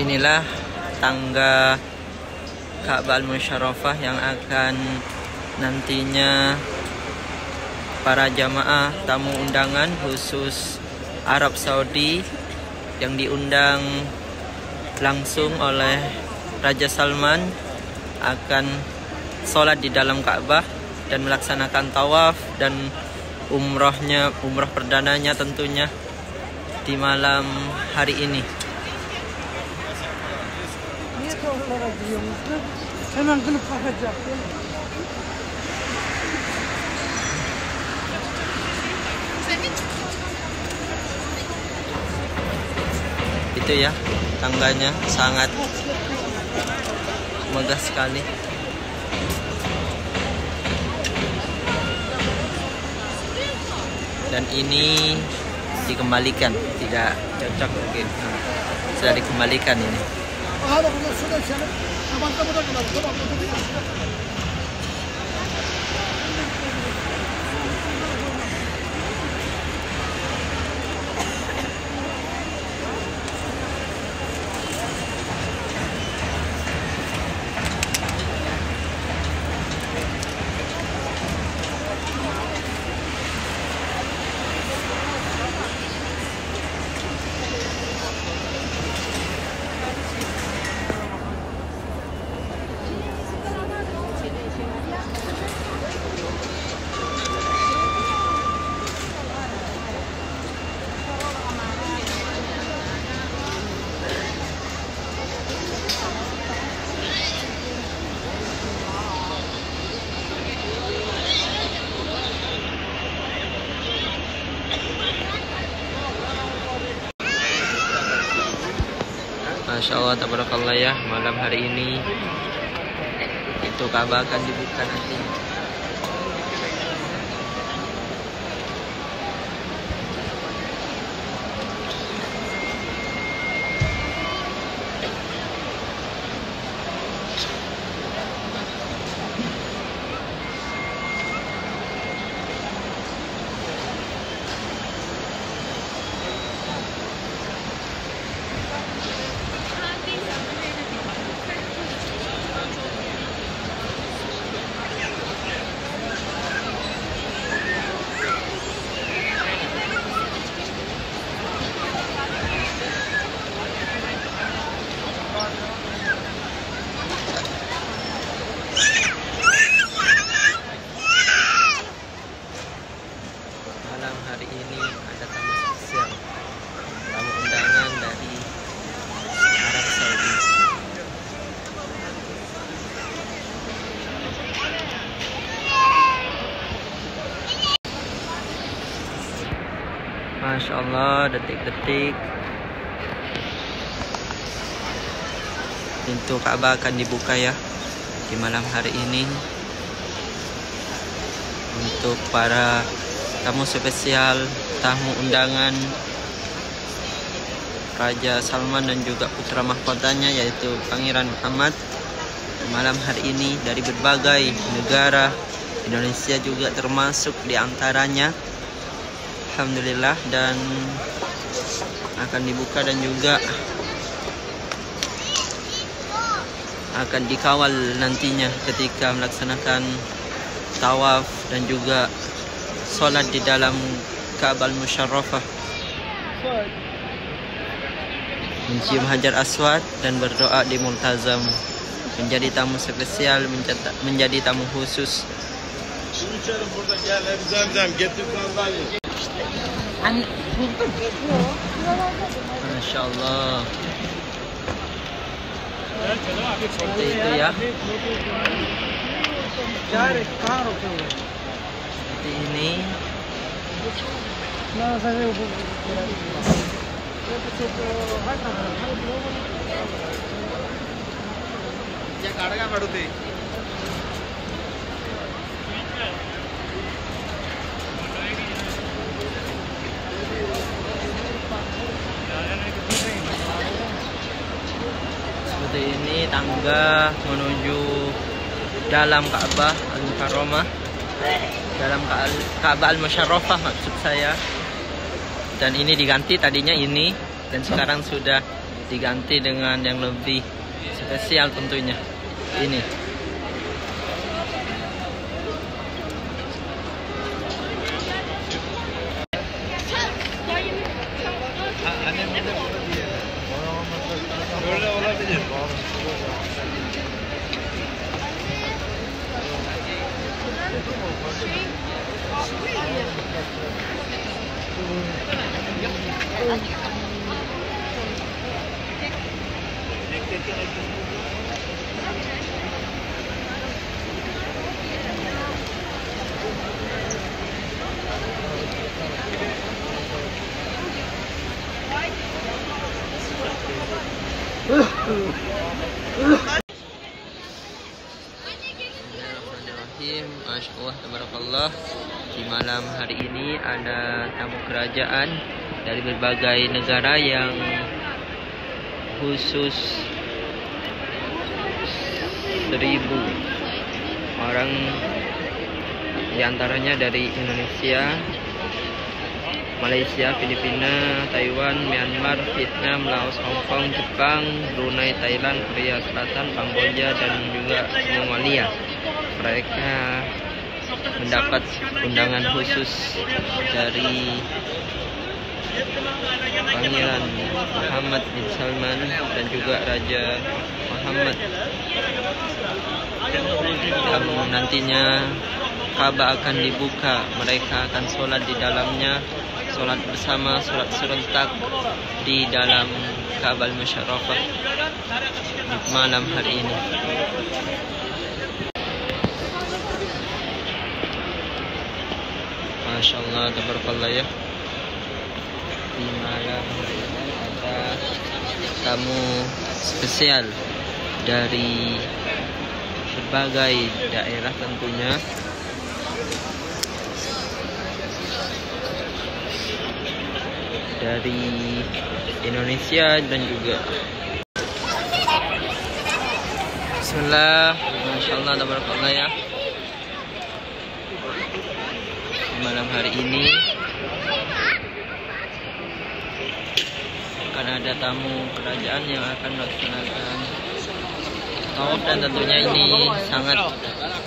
inilah tangga Ka'bah Al-Musyarrafah yang akan nantinya para jamaah tamu undangan khusus Arab Saudi yang diundang langsung oleh Raja Salman akan sholat di dalam Ka'bah dan melaksanakan tawaf dan umrohnya umroh perdananya tentunya di malam hari ini. Itu ya tangganya sangat megah sekali. Dan ini dikembalikan, tidak cocok mungkin. Nah, sudah dikembalikan ini. Ağır okulda şurada içelim. Başka burada kalalım. Tamam. Masya Allah, tabarakallah ya Malam hari ini. Itu Ka'bah akan dibuka nanti Malam hari ini ada tamu spesial Tamu undangan dari Arab Saudi Masya Allah detik-detik. Pintu Ka'bah akan dibuka ya Di malam hari ini. Untuk para tamu spesial, tamu undangan Raja Salman dan juga putra mahkotanya yaitu Pangeran Muhammad. Malam hari ini dari berbagai negara Indonesia juga termasuk di antaranya Alhamdulillah dan akan dibuka dan juga akan dikawal nantinya ketika melaksanakan tawaf dan juga sholat di dalam Ka'bah Musyarrafah mencium hajar aswad dan berdoa di multazam. Menjadi tamu spesial menjadi, tamu khusus Insyaallah. Masya Allah. Seperti itu ya. Seperti ini. Ya, carga para. Tangga menuju dalam Ka'bah Al-Mukarramah. Dalam Ka- Ka'bah Al-Musyarrafah maksud saya. Dan ini diganti tadinya ini dan sekarang sudah diganti dengan yang lebih spesial tentunya. Ini Masya Allah Di malam hari ini ada tamu kerajaan Dari berbagai negara yang Khusus Seribu Orang Di antaranya dari Indonesia Malaysia, Filipina, Taiwan, Myanmar, Vietnam, Laos, Hong Kong, Jepang, Brunei, Thailand, Korea Selatan, Kamboja, dan juga Mongolia. Mereka mendapat undangan khusus dari Pangeran Muhammad bin Salman dan juga Raja Muhammad. Dan nantinya Ka'bah akan dibuka, mereka akan sholat di dalamnya sholat bersama sholat serentak di dalam Ka'bah Musyarrafah malam hari ini. Masya Allah, tabarakallah ya. Di malam ini ada tamu spesial dari berbagai daerah tentunya. dari Indonesia dan juga Bismillah Masya Allah Tabarakallah ya Malam hari ini akan ada tamu kerajaan yang akan melaksanakan Tauf dan tentunya ini sangat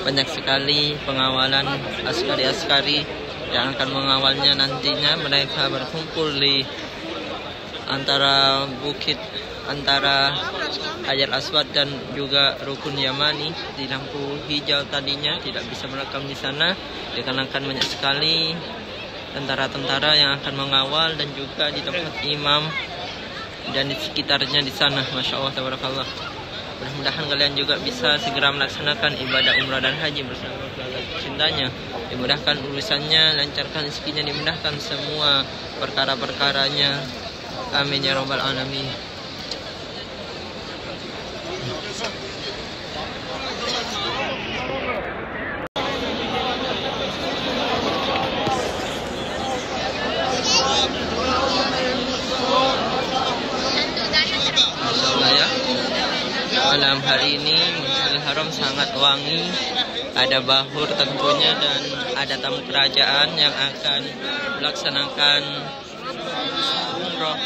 banyak sekali pengawalan askari-askari yang akan mengawalnya nantinya. Mereka berkumpul di antara bukit antara Hajar Aswad dan juga Rukun Yamani di lampu hijau tadinya. Tidak bisa merekam di sana. Dikarenakan banyak sekali tentara-tentara yang akan mengawal dan juga di tempat imam dan di sekitarnya di sana. Masya Allah Tabarakallah. Mudah-mudahan kalian juga bisa segera melaksanakan ibadah umrah dan haji bersama keluarga cintanya dimudahkan urusannya lancarkan rezekinya dimudahkan semua perkara-perkaranya. Amin ya rabbal alamin Masya Allah ya malam hari ini Masjidil Haram sangat wangi ada bahur tentunya dan ada tamu kerajaan yang akan melaksanakan umroh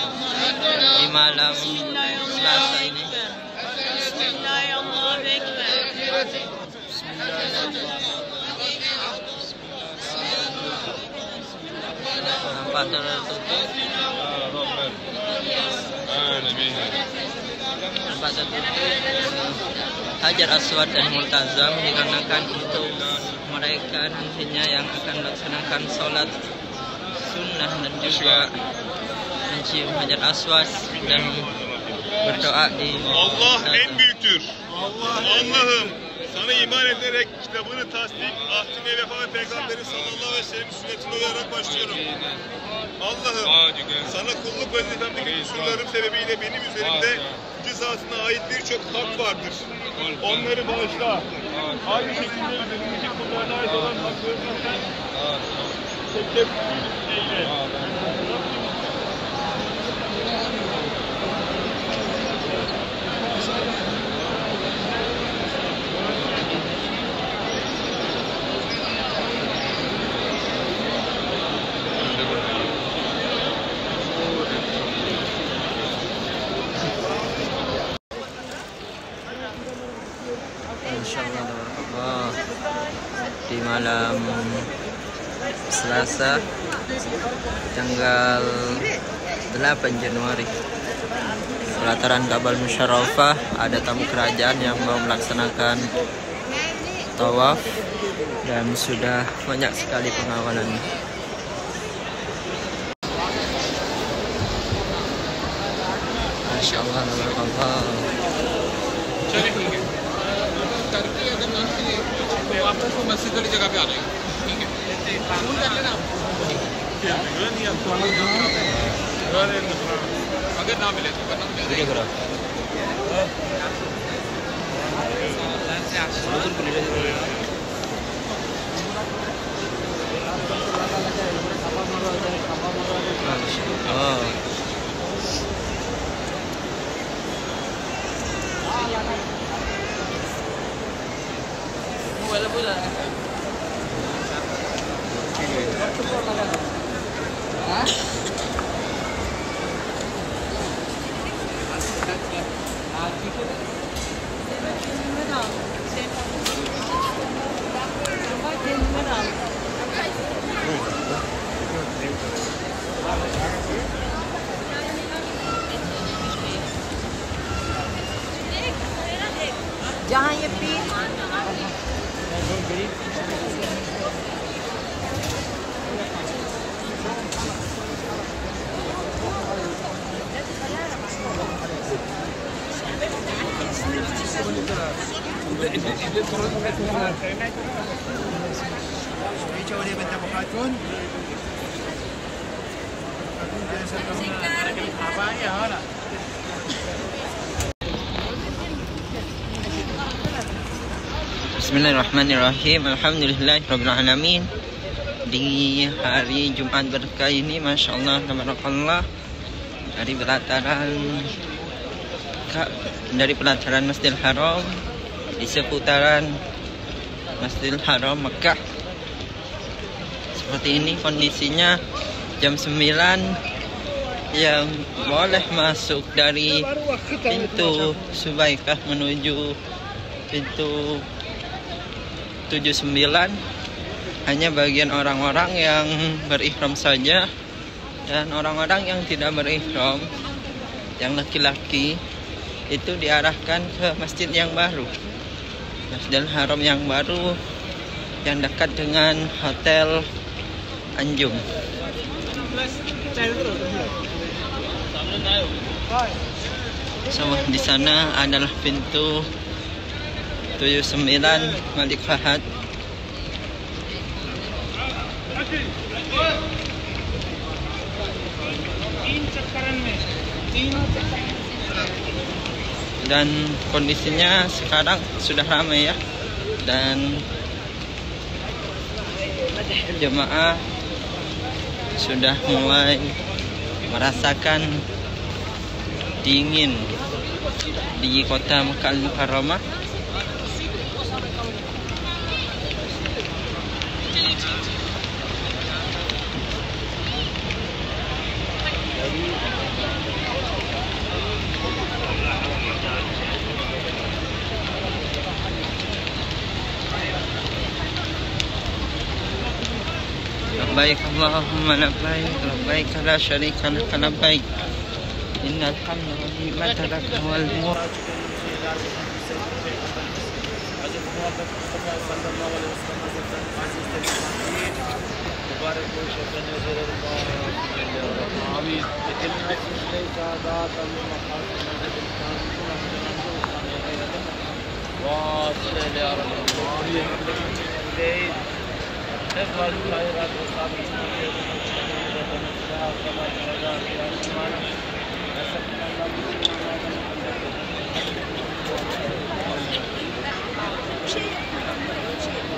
di malam Selasa ini. Nampak tertutup Hajar Aswad dan Multazam dikarenakan untuk mereka nantinya yang akan melaksanakan sholat sunnah dan juga mencium Hajar Aswad dan berdoa di Allah en büyüktür. Allah'ım sana iman ederek kitabını tasdik, ahdine vefa ve peygamberi sallallahu aleyhi ve sellem sünnetine uyarak başlıyorum. Allah'ım sana kulluk vazifemdeki kusurlarım sebebiyle benim üzerimde cezasına ait birçok hak vardır. Onları bağışla. Aynı şekilde üzerindeki kullarına ait olan haklarını sen insyaallah. Oh, di malam Selasa tanggal 8 Januari. Pelataran Kabal Musyawarah ada tamu kerajaan yang mau melaksanakan tawaf dan sudah banyak sekali pengawalannya Masya Allah, Allah. चले ठीक है। करके अगर nanti वापस वो मस्जिद वाली जगह पे आ जाएँगे। ठीक है। फ़ोन कर लेना अगर ना मिले तो करना। मिलेगा Oh. जहाँ ये P Bismillahirrahmanirrahim. Alhamdulillahirrahmanirrahim Di hari Jumat berkah ini Masya Allah Tabarakallah. Dari pelataran Dari pelataran Masjidil Haram Di seputaran Masjidil Haram Mekah. Seperti ini kondisinya. Jam 9 Yang boleh masuk dari Pintu Subaikah menuju Pintu 79 hanya bagian orang-orang yang berihram saja dan orang-orang yang tidak berihram yang laki-laki itu diarahkan ke masjid yang baru Masjidil Haram yang baru yang dekat dengan Hotel Anjung so di sana adalah pintu 79 Malik Fahad. Dan kondisinya sekarang sudah ramai ya. Dan jemaah sudah mulai merasakan dingin di kota Mekah Al-Mukarramah لبيك اللهم لبيك لبيك لا شريك لك لبيك إن الحمد لله ما والمر مبارك وشكرا وزير العميد بكلمة يا رب العالمين 嗯好的谢谢